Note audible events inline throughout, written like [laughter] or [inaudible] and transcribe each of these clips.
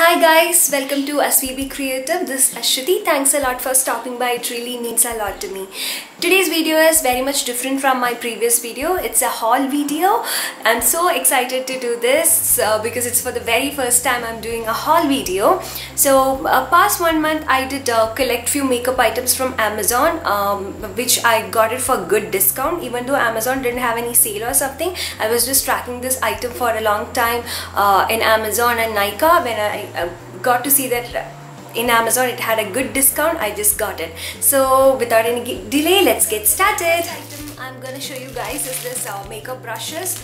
Hi guys, welcome to Asvi Be Creative. This is Aswathy. Thanks a lot for stopping by. It really means a lot to me. Today's video is very much different from my previous video. It's a haul video. I'm so excited to do this uh, because it's for the very first time I'm doing a haul video. So uh, past one month I did uh, collect few makeup items from Amazon um, which I got it for good discount even though Amazon didn't have any sale or something. I was just tracking this item for a long time uh, in Amazon and Nykaa when I got to see that in Amazon it had a good discount I just got it. So without any delay let's get started. Item I'm gonna show you guys is this uh, makeup brushes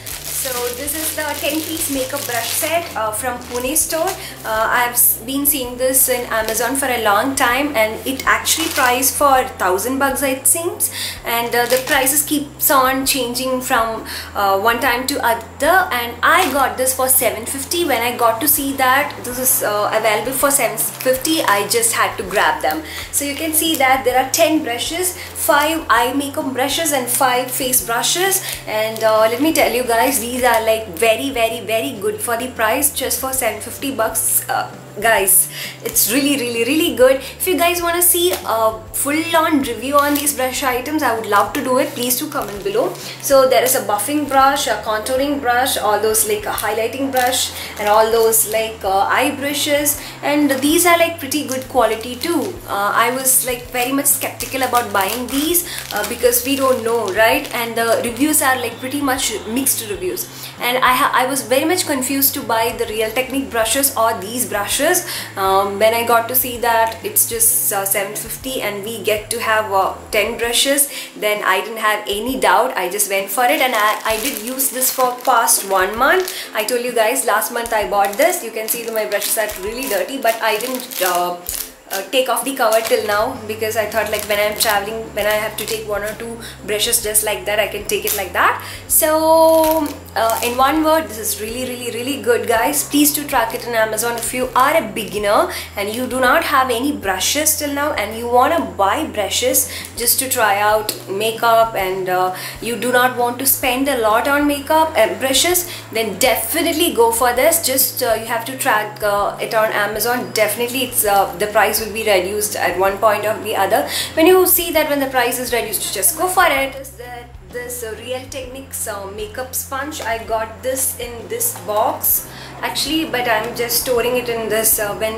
so this is the 10 piece makeup brush set uh, from Puna store. Uh, I've been seeing this in Amazon for a long time and it actually priced for thousand bucks it seems and uh, the prices keeps on changing from uh, one time to other and I got this for 750 when I got to see that this is uh, available for 750 I just had to grab them. So you can see that there are 10 brushes 5 eye makeup brushes and 5 face brushes. And uh, let me tell you guys these are like very very very good for the price. Just for 750 bucks uh, guys it's really really really good. If you guys want to see a full-on review on these brush items i would love to do it. Please do comment below. So there is a buffing brush a contouring brush all those like a highlighting brush and all those like uh, eye brushes. And these are like pretty good quality too. Uh, i was like very much skeptical about buying these uh, because we don't know right? And the reviews are like pretty much mixed reviews. And i i was very much confused to buy the real technique brushes or these brushes um, when I got to see that it's just uh, 750 and we get to have uh, 10 brushes then I didn't have any doubt. I just went for it and I, I did use this for past one month. I told you guys last month I bought this. You can see that my brushes are really dirty but I didn't uh, uh, take off the cover till now because I thought like when I'm traveling when I have to take one or two brushes just like that I can take it like that. So uh, in one word this is really really really good guys. Please to track it on Amazon if you are a beginner and you do not have any brushes till now and you want to buy brushes just to try out makeup and uh, you do not want to spend a lot on makeup and brushes then definitely go for this. Just uh, you have to track uh, it on Amazon. Definitely it's uh, the price will be reduced at one point or the other. When you see that when the price is reduced just go for it this uh, real techniques uh, makeup sponge. I got this in this box actually but i'm just storing it in this uh, when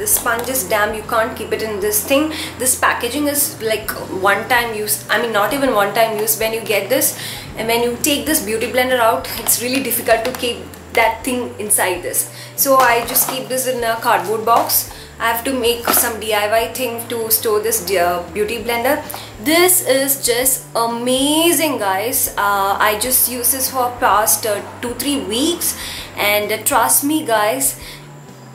the sponge is damp you can't keep it in this thing. This packaging is like one time use i mean not even one time use. When you get this and when you take this beauty blender out it's really difficult to keep that thing inside this. So i just keep this in a cardboard box I have to make some DIY thing to store this beauty blender. This is just amazing guys. Uh, I just use this for past uh, 2-3 weeks. And uh, trust me guys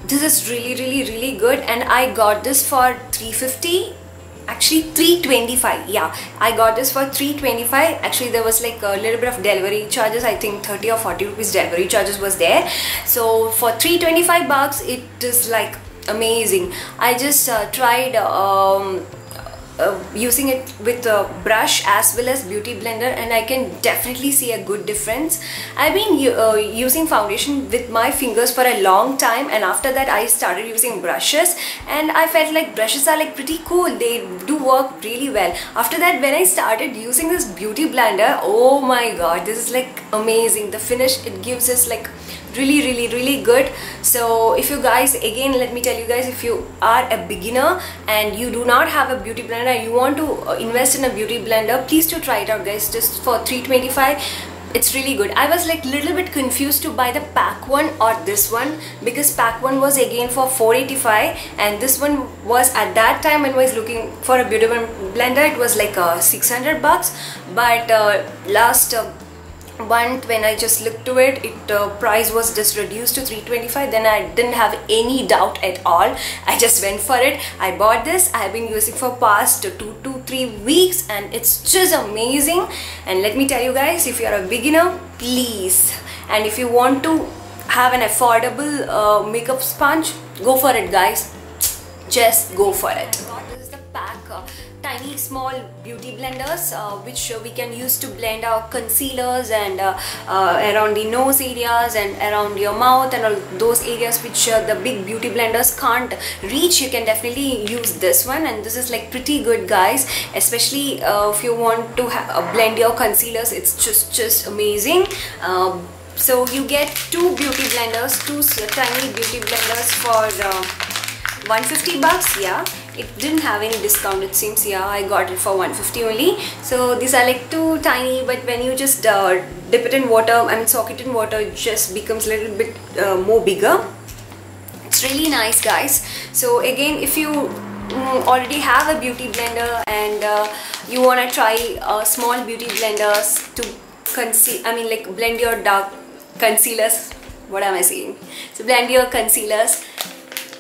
this is really really really good. And I got this for 350 actually 325 yeah i got this for 325 actually there was like a little bit of delivery charges. I think 30 or 40 rupees delivery charges was there. So for 325 bucks it is like amazing I just uh, tried um, uh, using it with a brush as well as beauty blender and I can definitely see a good difference. I've been uh, using foundation with my fingers for a long time and after that I started using brushes and I felt like brushes are like pretty cool. They do work really well. After that when I started using this beauty blender, oh my god, this is like amazing. The finish it gives us like really really really good. So if you guys again let me tell you guys if you are a beginner and you do not have a beauty blender you want to uh, invest in a beauty blender please to try it out guys. Just for 325 it's really good. I was like little bit confused to buy the pack one or this one because pack one was again for 485 and this one was at that time when i was looking for a beauty blender it was like uh, 600 bucks. But uh, last uh, month when I just looked to it, it uh, price was just reduced to 325 then I didn't have any doubt at all. [laughs] I just went for it. I bought this. I have been using for past two to three weeks and it's just amazing. And let me tell you guys if you're a beginner please. And if you want to have an affordable uh, makeup sponge go for it guys. Just go for it tiny small beauty blenders uh, which uh, we can use to blend our concealers and uh, uh, around the nose areas and around your mouth and all those areas which uh, the big beauty blenders can't reach you can definitely use this one. And this is like pretty good guys. Especially if you want to blend your concealers it's just just amazing. So you get two beauty blenders two tiny beauty blenders for uh, 150 bucks yeah it didn't have any discount it seems yeah I got it for 150 only. So these are like too tiny but when you just uh, dip it in water I mean soak it in water it just becomes a little bit uh, more bigger. It's really nice guys. So again if you mm, already have a beauty blender and uh, you want to try uh, small beauty blenders to conceal I mean like blend your dark concealers what am I saying? So blend your concealers.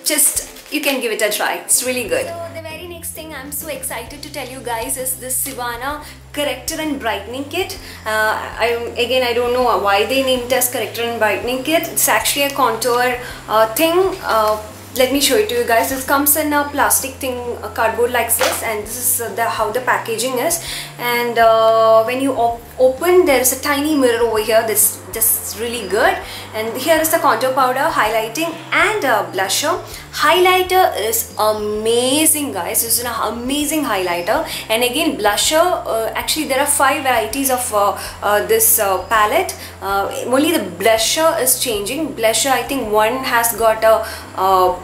Just you can give it a try. It's really good. So the very next thing i'm so excited to tell you guys is this Sivanna corrector and brightening kit. Uh, I again I don't know why they named it as corrector and brightening kit. It's actually a contour uh, thing. Uh, let me show it to you guys. This comes in a plastic thing a cardboard like this and this is the how the packaging is. And uh, when you op open there is a tiny mirror over here this this is really good. And here is the contour powder highlighting and a blusher highlighter is amazing guys. This is an amazing highlighter. And again blusher uh, actually there are five varieties of uh, uh, this palette. Only the blusher is changing. Blusher I think one has got a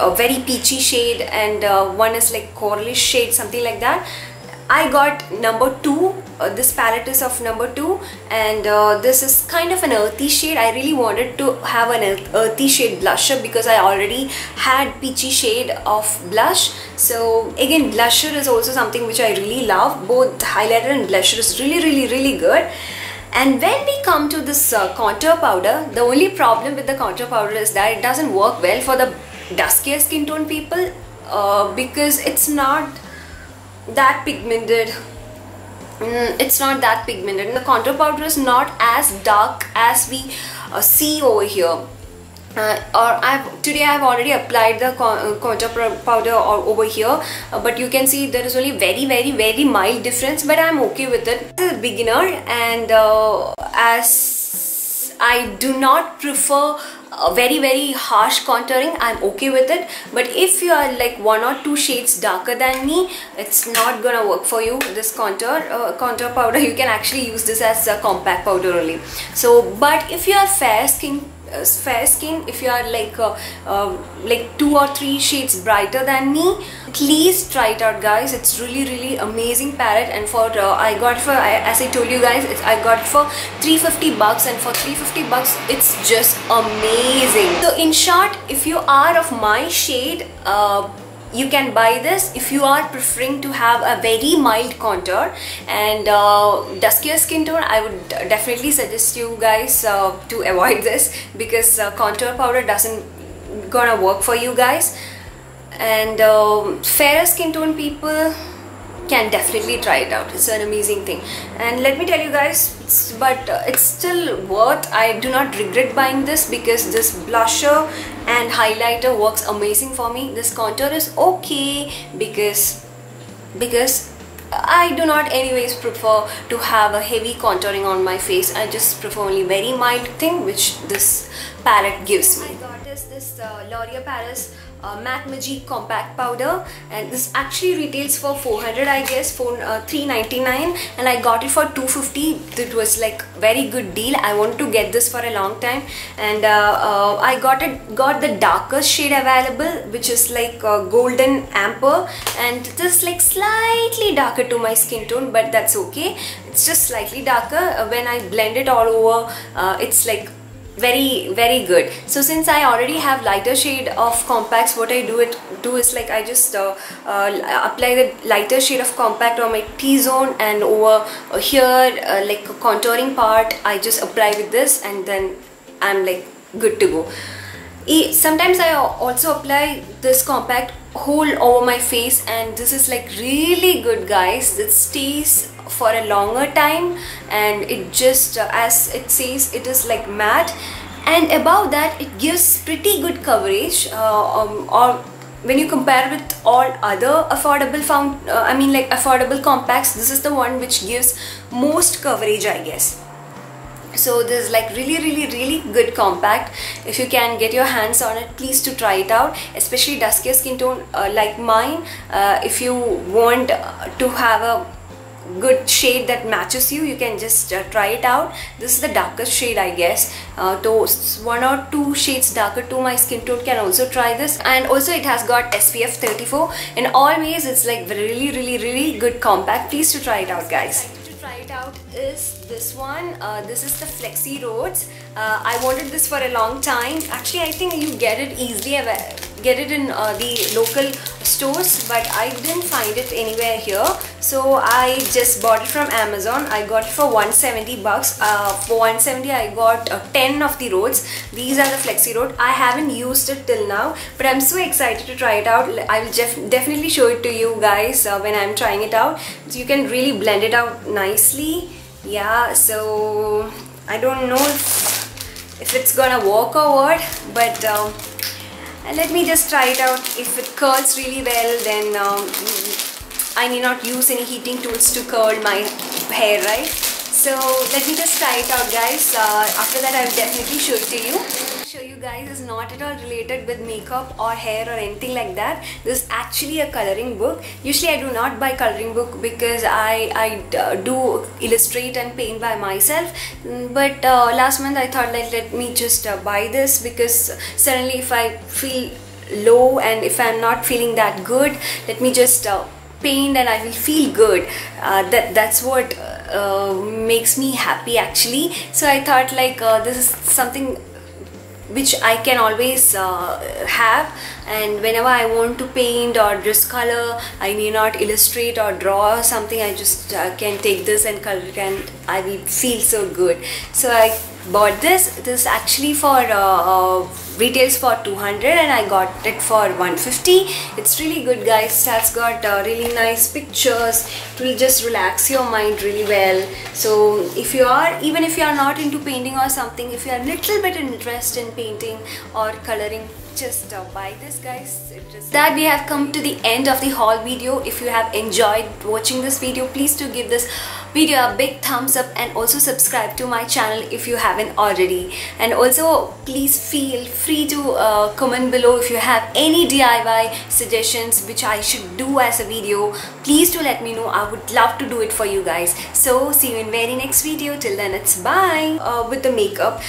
a very peachy shade and uh, one is like coralish shade something like that. I got number two uh, this palette is of number two and uh, this is kind of an earthy shade. I really wanted to have an earthy shade blusher because I already had peachy shade of blush. So again blusher is also something which I really love. Both highlighter and blusher is really really really good. And when we come to this uh, contour powder, the only problem with the contour powder is that it doesn't work well for the duskier skin tone people uh, because it's not that pigmented mm, it's not that pigmented. And the contour powder is not as dark as we uh, see over here. Uh, or I've today I've already applied the uh, contour powder over here. Uh, but you can see there is only very very very mild difference but I'm okay with it. As a beginner and uh, as I do not prefer very very harsh contouring I'm okay with it. But if you are like one or two shades darker than me it's not gonna work for you. This contour uh, contour powder [laughs] you can actually use this as a compact powder only. So but if you are fair skin fair skin. If you are like uh, uh, like two or three shades brighter than me please try it out guys. It's really really amazing palette. And for uh, I got for as I told you guys I got for 350 bucks and for 350 bucks it's just amazing. So in short if you are of my shade uh, you can buy this if you are preferring to have a very mild contour. And uh, duskier skin tone I would definitely suggest you guys uh, to avoid [laughs] this because uh, contour powder doesn't gonna work for you guys. And um, fairer skin tone people can definitely try it out. It's an amazing thing. And let me tell you guys but uh, it's still worth I do not regret buying this because this blusher and highlighter works amazing for me. This contour is okay because because I do not anyways prefer to have a heavy contouring on my face. I just prefer only very mild thing which this palette gives me. I got this, this uh, L'Oreal Paris uh, matte magic compact powder. And this actually retails for 400 I guess for uh, 399 and I got it for 250 it was like very good deal. I want to get this for a long time. And uh, uh I got it got the darkest shade available which is like uh, golden amber. And just like slightly darker to my skin tone but that's okay. It's just slightly darker. Uh, when I blend it all over it's like very very good. So since I already have lighter shade of compacts what I do it do is like I just uh, uh, apply the lighter shade of compact on my T-zone and over uh, here uh, like a contouring part I just apply with this and then I'm like good to go. Sometimes I also apply this compact whole over my face and this is like really good guys. It stays for a longer time and it just uh, as it says it is like matte and above that it gives pretty good coverage uh, um, or when you compare with all other affordable found uh, I mean like affordable compacts this is the one which gives most coverage I guess. So this is like really really really good compact. If you can get your hands on it please to try it out especially duskier skin tone uh, like mine. Uh, if you want to have a good shade that matches you you can just uh, try it out. This is the darkest shade i guess. Uh, one or two shades darker to my skin tone can also try this. And also it has got spf 34 and always it's like really really really good compact. Please to try it out guys. Try it out is this one. Uh, this is the flexi rods uh, i wanted this for a long time. Actually i think you get it easily get it in uh, the local stores but I didn't find it anywhere here. So I just bought it from Amazon. I got it for 170 bucks. Uh, for 170 I got uh, 10 of the rods. These are the flexi rod. I haven't used it till now but I'm so excited to try it out. I will definitely show it to you guys uh, when I'm trying it out. So you can really blend it out nicely. Yeah so I don't know if, if it's gonna work or what but um, and let me just try it out. If it curls really well then um, I need not use any heating tools to curl my hair right? So let me just try it out guys. Uh, after that I will definitely show it to you you guys is not at all related with makeup or hair or anything like that. This is actually a coloring book. Usually I do not buy coloring book because I, I do illustrate and paint by myself. Mm, but uh, last month I thought like let me just uh, buy this because suddenly if I feel low and if I'm not feeling that good let me just uh, paint and I will feel good. Uh, that that's what uh, makes me happy actually. So I thought like uh, this is something which I can always uh, have. And whenever I want to paint or just color I need not illustrate or draw something. I just uh, can take this and color it and I will feel so good. So I bought this. This is actually for uh, uh retails for 200 and I got it for 150 it's really good guys. It has got uh, really nice pictures. It will just relax your mind really well. So if you are even if you are not into painting or something if you are a little bit interested in painting or coloring just uh, buy this guys. That we have come to the end of the haul video. If you have enjoyed watching this video please do give this video a big thumbs up and also subscribe to my channel if you haven't already. And also please feel free to uh, comment below if you have any DIY suggestions which I should do as a video. Please do let me know. I would love to do it for you guys. So see you in very next video. Till then it's bye uh, with the makeup.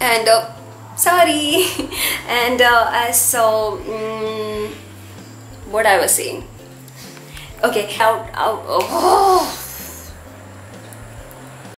And uh, sorry. [laughs] And uh, as so um, what I was saying. Okay out out oh.